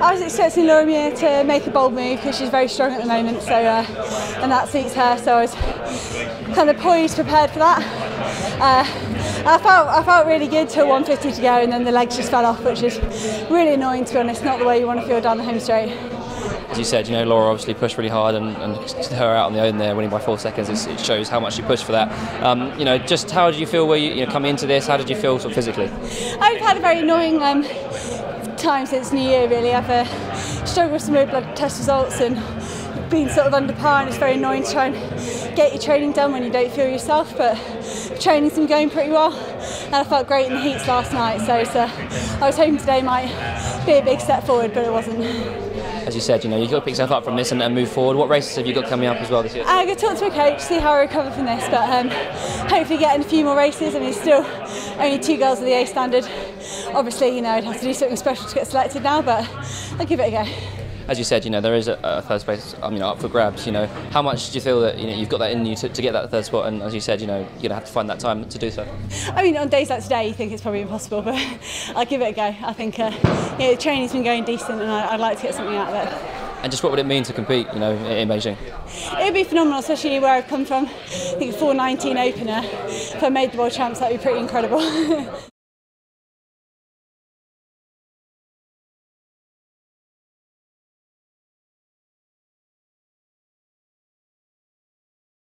I was expecting Laura Muir to make a bold move because she's very strong at the moment, so uh, and that suits her. So I was kind of poised, prepared for that. Uh, I felt I felt really good till 150 to go, and then the legs just fell off, which is really annoying to be honest. Not the way you want to feel down the home straight. As you said, you know Laura obviously pushed really hard, and, and her out on the own there, winning by four seconds, it shows how much she pushed for that. Um, you know, just how did you feel where you, you know, coming into this? How did you feel sort of physically? I've had a very annoying um, time since New Year. Really, I've uh, struggled with some red blood test results and been sort of under par, and it's very annoying to try and get your training done when you don't feel yourself. But training's been going pretty well, and I felt great in the heats last night. So, so I was hoping today might be a big step forward, but it wasn't as you said, you know, you've got to pick yourself up from this and, and, move forward. What races have you got coming up as well this year? I'm going to talk to my coach, see how I recover from this, but um, hopefully in a few more races. I mean, still only two girls of the A standard. Obviously, you know, I'd have to do something special to get selected now, but I'll give it a go as you said, you know there is a, a third space, I mean, up for grabs. You know, how much do you feel that you know you've got that in you to, to, get that third spot? And as you said, you know, you're gonna have to find that time to do so. I mean, on days like today, you think it's probably impossible, but I'll give it a go. I think uh, yeah, the training's been going decent, and I, would like to get something out of it. And just what would it mean to compete, you know, in Beijing? It would be phenomenal, especially where I've come from. I think 419 opener. If I made the world champs, that would be pretty incredible.